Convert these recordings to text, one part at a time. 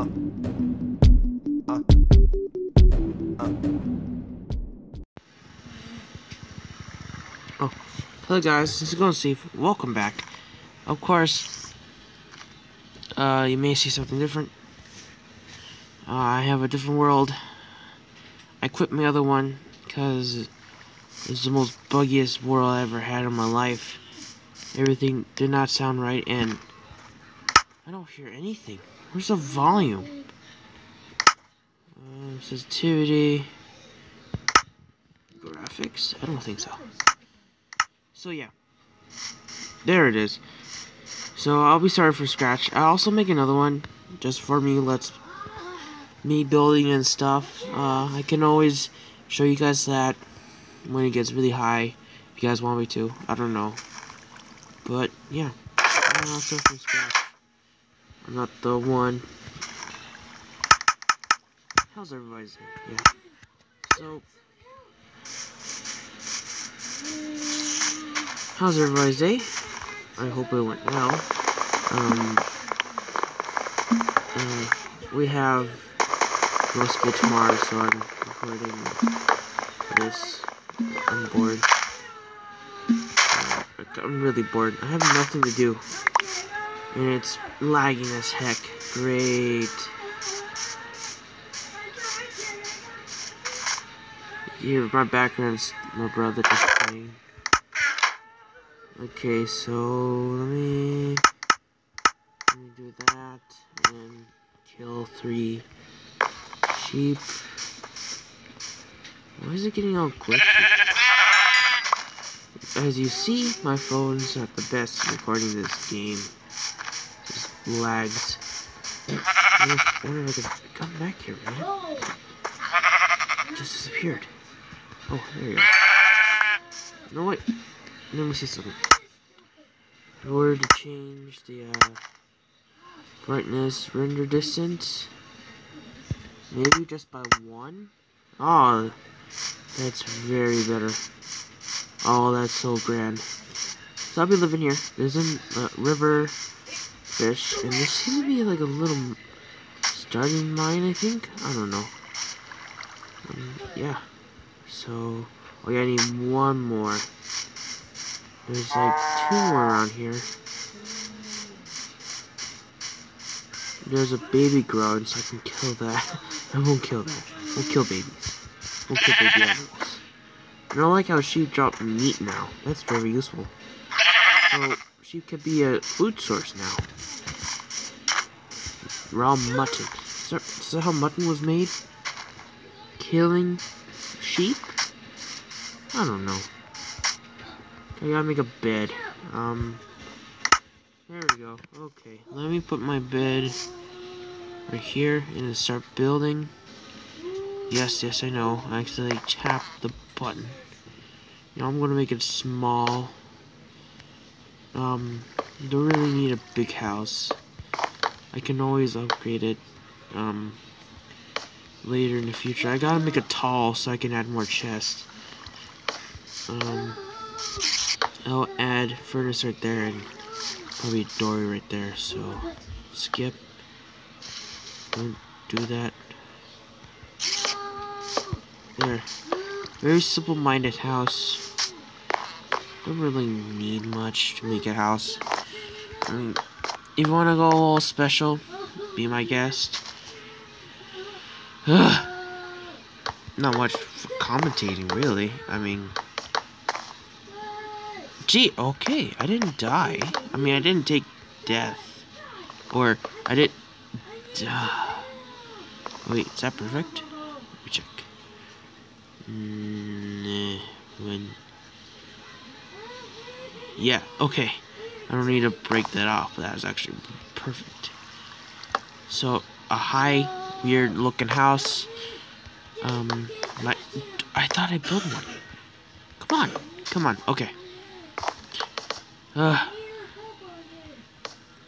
Uh. Oh, hello guys, this is Golden Steve. Welcome back. Of course, uh, you may see something different. Uh, I have a different world. I quit my other one because it's the most buggiest world I ever had in my life. Everything did not sound right, and I don't hear anything. Where's the volume? Uh, sensitivity. Graphics? I don't think so. So yeah. There it is. So I'll be starting from scratch. I also make another one just for me. Let's me building and stuff. Uh, I can always show you guys that when it gets really high. If you guys want me to. I don't know. But yeah. I'll start from scratch. I'm not the one. How's everybody's day? Yeah. So How's everybody's day? I hope it went well. Um, uh, we have no school tomorrow, so I'm recording this. I'm bored. Uh, I'm really bored. I have nothing to do. And it's lagging as heck. Great. Here, my background's my brother just playing. Okay, so let me let me do that and kill three sheep. Why is it getting all glitchy? As you see, my phone's not the best recording this game. Lags. Wonder if I can come back here, man. Just disappeared. Oh, there you go. No, what? Let me see something. In order to change the uh, brightness render distance, maybe just by one? Oh, that's very better. Oh, that's so grand. So I'll be living here. There's a uh, river fish, and there seems to be like a little starting mine, I think? I don't know. Um, yeah. So, oh yeah, I need one more. There's like two more around here. There's a baby growing, so I can kill that. I won't kill that. We'll kill babies. We'll kill baby animals. And I like how she dropped meat now. That's very useful. So, sheep could be a food source now. Raw mutton. Is that, how mutton was made? Killing sheep? I don't know. I gotta make a bed. Um, there we go. Okay, let me put my bed right here and start building. Yes, yes, I know. I actually tapped the button. Now I'm gonna make it small. Um, don't really need a big house. I can always upgrade it. Um, later in the future. I gotta make it tall so I can add more chests. Um. I'll add furnace right there and probably a dory right there. So skip. Don't do that. There. Very simple-minded house. Don't really need much to make a house. I mean, if you want to go all special, be my guest. Not much commentating, really. I mean, Gee, okay, I didn't die. I mean, I didn't take death. Or, I did... Uh, wait, is that perfect? Let me check. Mm, when... Yeah, okay. I don't need to break that off. That is actually perfect. So, a high, weird looking house. Um, my, I thought I built one. Come on, come on, okay. Uh.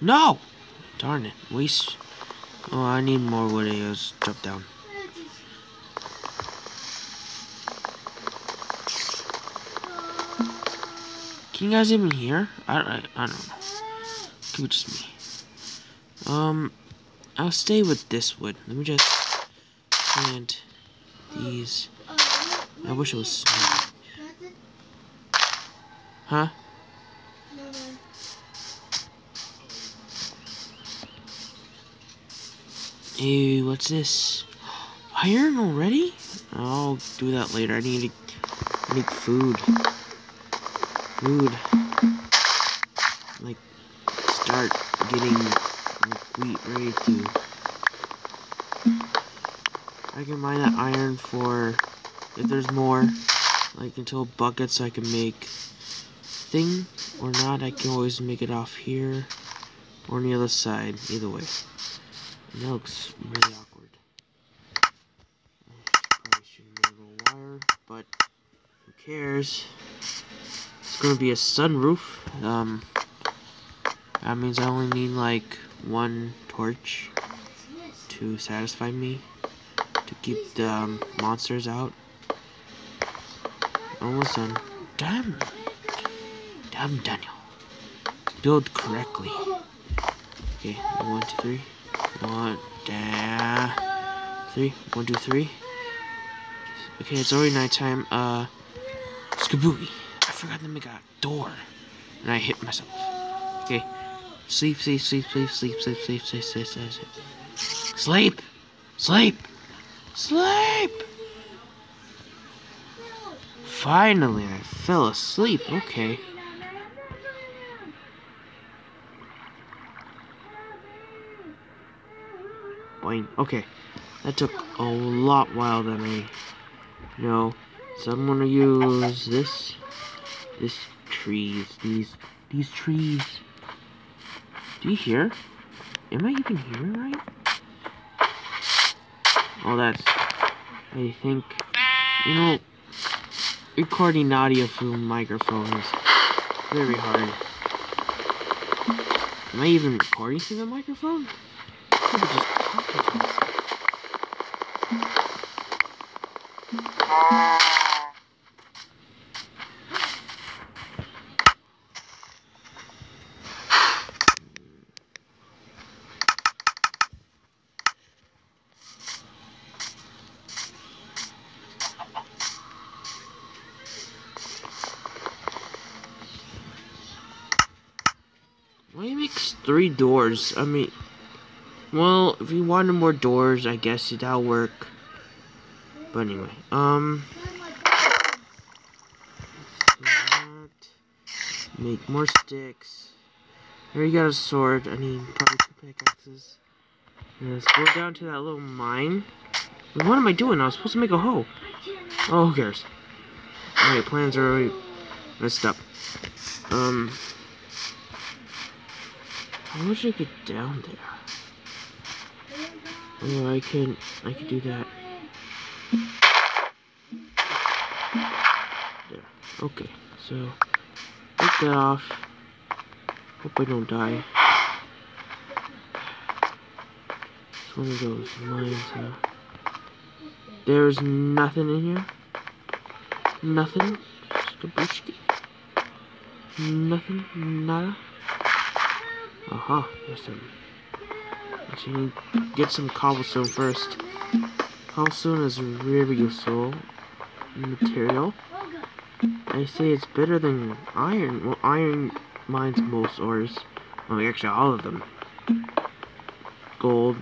No! Darn it. Waste. Oh, I need more wood. Let's drop down. Can you guys even hear? I, I, I don't know. Could be just me. Um, I'll stay with this wood. Let me just plant these. I wish it was. Huh? Hey, what's this? Iron already? I'll do that later. I need to make food. Food. Like, start getting like, wheat ready to. I can mine that iron for if there's more, like until buckets I can make thing or not. I can always make it off here or on the other side. Either way. And that looks really awkward. Probably shouldn't have a wire, but who cares? It's gonna be a sunroof. Um, that means I only need like one torch to satisfy me to keep the um, monsters out. Almost done. Damn. Damn, Daniel. Build correctly. Okay, one, two, three. One, da, three. One, two, three. Okay, it's already nighttime. Uh, skabooey. Forgot to make a door. And I hit myself. Okay. Sleep, sleep, sleep, sleep, sleep, sleep, sleep, sleep, sleep, sleep, sleep. Sleep! Sleep! Sleep! Finally, I fell asleep. Okay. Boing. Okay. That took a lot while than I know. So I'm gonna use this. This trees. These these trees. Do you hear? Am I even hearing right? Oh, that's. I think. You know, recording audio through a microphone is very hard. Am I even recording through the microphone? I'm just talking to myself. Why he makes three doors? I mean, well, if you wanted more doors, I guess that'll work. But anyway, um, make more sticks. There you got a sword. I need probably two pickaxes. And let's go down to that little mine. What am I doing? I was supposed to make a hoe. Oh, who cares? Alright, plans are already messed up. Um, how should I get down there? Oh, I can, I can do that. There. Okay, so take that off. Hope I don't die. It's one of those mines, huh? There's nothing in here. Nothing. Just a Skabushki. Nothing. Nada. Aha, there's some. Actually, get some cobblestone first. Cobblestone is really useful material. I say it's better than iron. Well, iron mines most ores. Well, actually, all of them. Gold,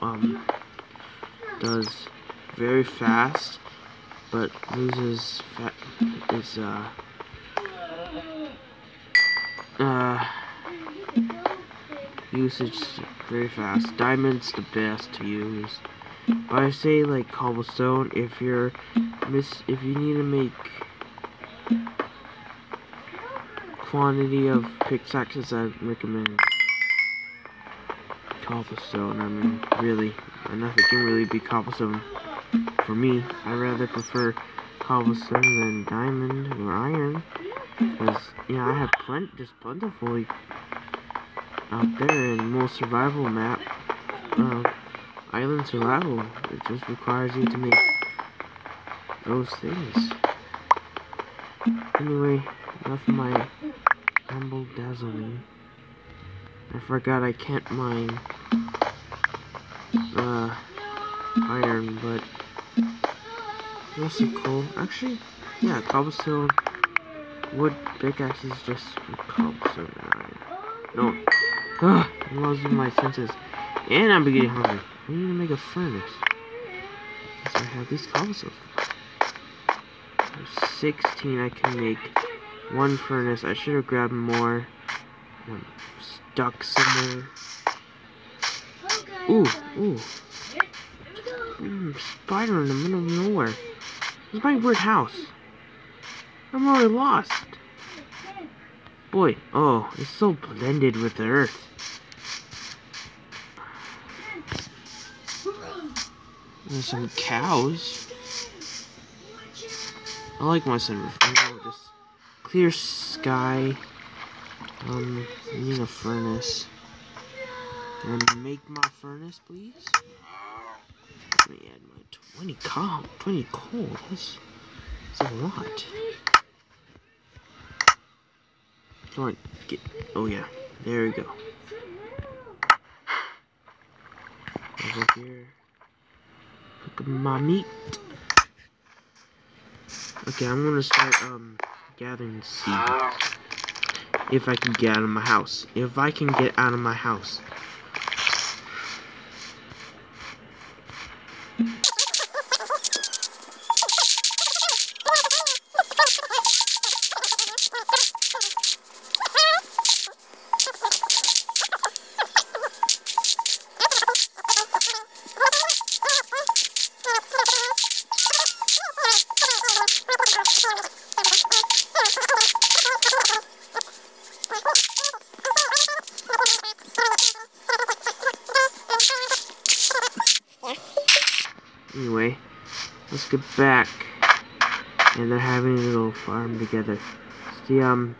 um, does very fast, but loses fat. Is uh, uh usage very fast. Diamond's the best to use. But I say like cobblestone if you're miss if you need to make quantity of pickaxes I recommend cobblestone. I mean really nothing can really be cobblestone for me. I rather prefer cobblestone than diamond or iron. Because yeah I have plenty just plentifully out there in most survival map, uh, island survival, it just requires you to make those things. Anyway, enough of my humble dazzling. I forgot I can't mine uh, iron, but also coal. Actually, yeah, cobblestone, wood pickaxe is just cobblestone iron. No, ah, I'm losing my senses, and I'm getting hungry. I need to make a furnace. So I have these cobblestones. There's 16 I can make. One furnace. I should have grabbed more. I'm stuck somewhere. Ooh, ooh. Mm, spider in the middle of nowhere. This is my weird house. I'm already lost. Boy, oh, it's so blended with the earth. There's some cows. I like my sunroof. Just clear sky. Um, I need a furnace. And make my furnace, please. Let me add my 20 coal. 20 coal. That's, that's a lot. Come on, get. Oh yeah, there we go. Over here. Look at my meat. Okay, I'm gonna start um gathering seeds. If I can get out of my house. If I can get out of my house. Anyway, let's get back. And they're having a little farm together. It's the, um,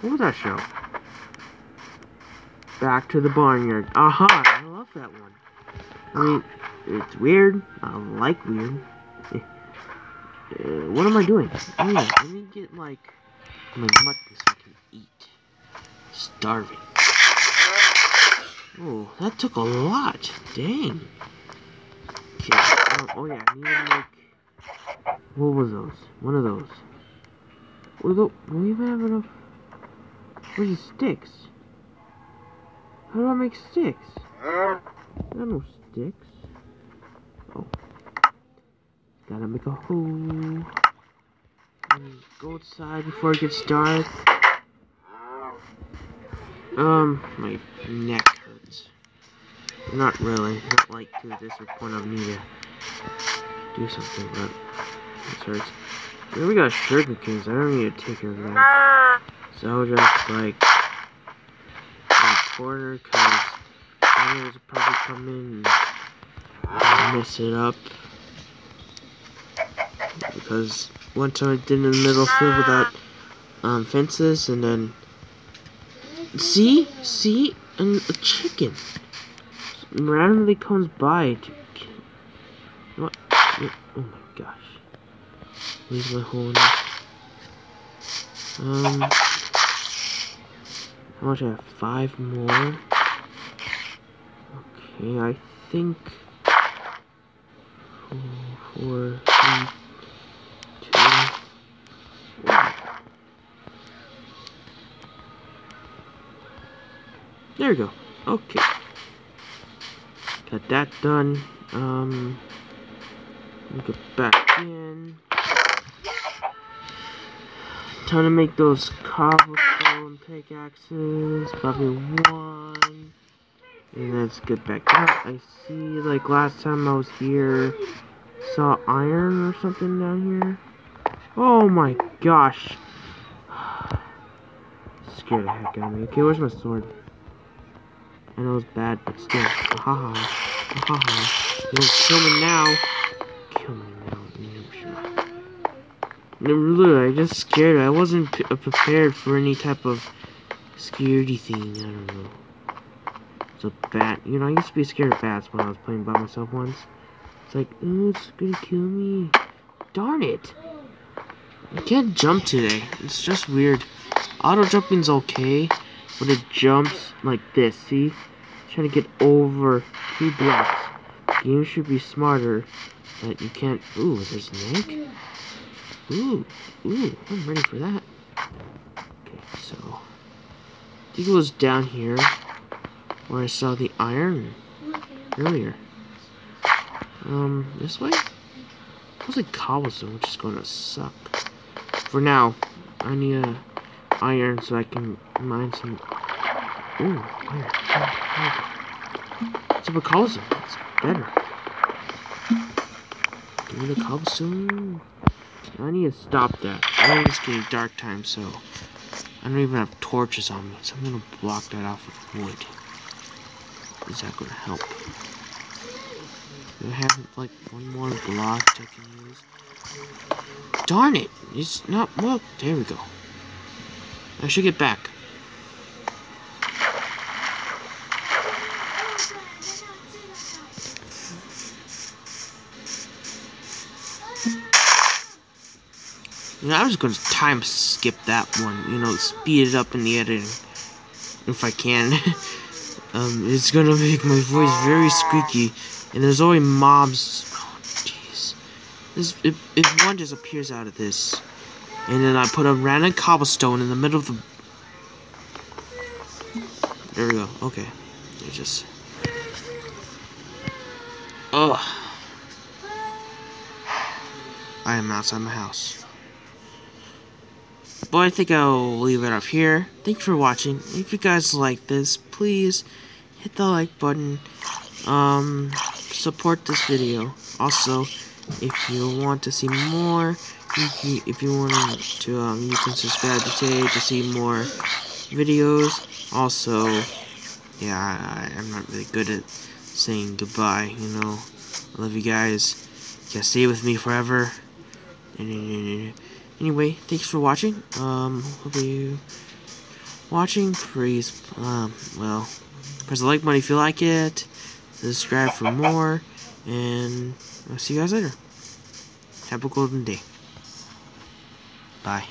what was that show? Back to the Barnyard. Aha! I love that one. I mean, it's weird. I like weird. Uh, what am I doing? Oh yeah, let me get, like, my mutton so I can eat. Starving. Oh, that took a lot. Dang. Okay. Oh, oh yeah, I need to make. What was those? One of those. Or the, do we even have enough? Where's the sticks? How do I make sticks? I got no sticks. Oh. Gotta make a hole. And go outside before it gets dark. Um, my neck. Not really. Not like to this point I need to do something, but this hurts. Then we got sugar canes. I don't need to take care of that. So just like recorder because animals will probably come in and mess it up. Because one time I did in the middle field without um, fences and then see see and a chicken randomly comes by to what oh my gosh where's my this? um how much I have five more okay I think four, four three two. There we go. Okay. Got that done. Um, get back in. Time to make those cobblestone pickaxes. Probably one. And let's get back out. I see, like, last time I was here, saw iron or something down here. Oh my gosh. Scared the heck out of me. Okay, where's my sword? I know it's bad, but still. Haha. Haha. You don't kill me now. Kill me now, literally, I just scared. I wasn't uh, prepared for any type of scaredy thing. I don't know. It's a bat. You know, I used to be scared of bats when I was playing by myself once. It's like, oh, it's gonna kill me. Darn it. I can't jump today. It's just weird. Auto jumping's okay, but it jumps like this. See? Trying to get over two blocks. Game should be smarter that you can't. Ooh, there's an egg. Ooh, ooh, I'm ready for that. Okay, so I think it was down here where I saw the iron earlier. Um, this way? Feels like cobblestone, which is gonna suck. For now, I need a iron so I can mine some. Ooh, where? It's a cobblestone. That's better. Give me the cobblestone. I need to stop that. I know it's getting dark time, so I don't even have torches on me, so I'm gonna block that off with wood. Is that gonna help? Do I have like one more block I can use? Darn it! It's not well. There we go. I should get back. You know, I was gonna time skip that one. You know, speed it up in the editing if I can. um, it's gonna make my voice very squeaky, and there's always mobs. Oh, jeez. If, if one just appears out of this, and then I put a random cobblestone in the middle of the. There we go. Okay, just. Ugh. I am outside my house. But I think I'll leave it up here. Thank you for watching. If you guys like this, please hit the like button. Um, support this video. Also, if you want to see more, if you, if you want to, um, you can subscribe today to see more videos. Also, yeah, I, I'm not really good at saying goodbye, you know. I love you guys. You stay with me forever. Anyway, thanks for watching. Um, hope you watching. Please, um, well, press the like button if you like it. Subscribe for more, and I'll see you guys later. Have a golden day. Bye.